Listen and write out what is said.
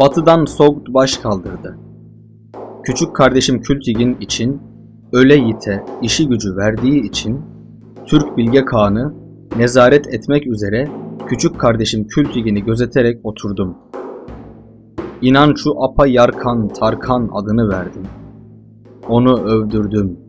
Batıdan soğuk baş kaldırdı. Küçük kardeşim Kültigin için, öle yite işi gücü verdiği için, Türk Bilge Kağan'ı nezaret etmek üzere küçük kardeşim Kültigin'i gözeterek oturdum. İnan şu apa yarkan Tarkan adını verdim. Onu övdürdüm.